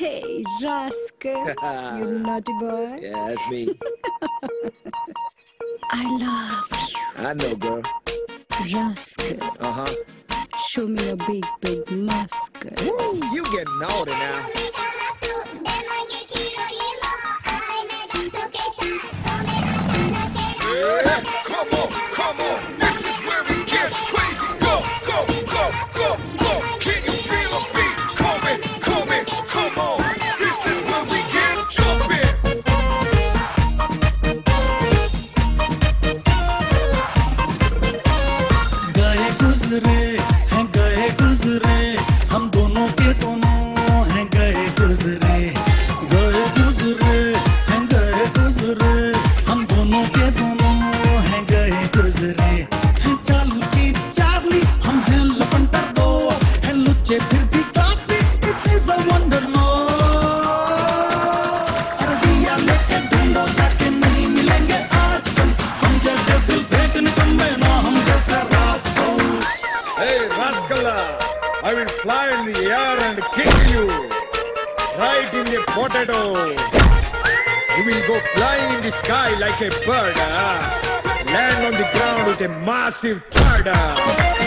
Hey, rascal. you naughty boy. Yeah, that's me. I love you, I know, girl. rascal. Uh huh. Show me your big, big muscle. Woo, you get naughty now. हैं लुच्चे फिर भी classic it is a wonder no अरे लेके ढूंढो जाके नहीं मिलेंगे आजकल हम जैसे दिल फेंक निकम्बे ना हम जैसे रास्को Hey, Rascala, I will fly in the air and kick you right in the potato. You will go flying in the sky like a bird. Huh? Land on the ground with a massive thud.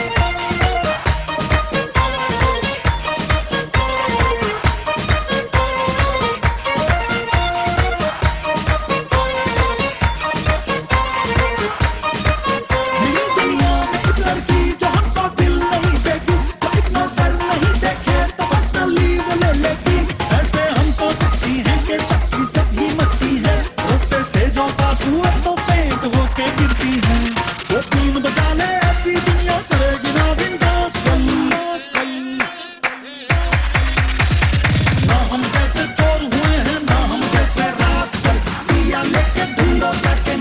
don't check it.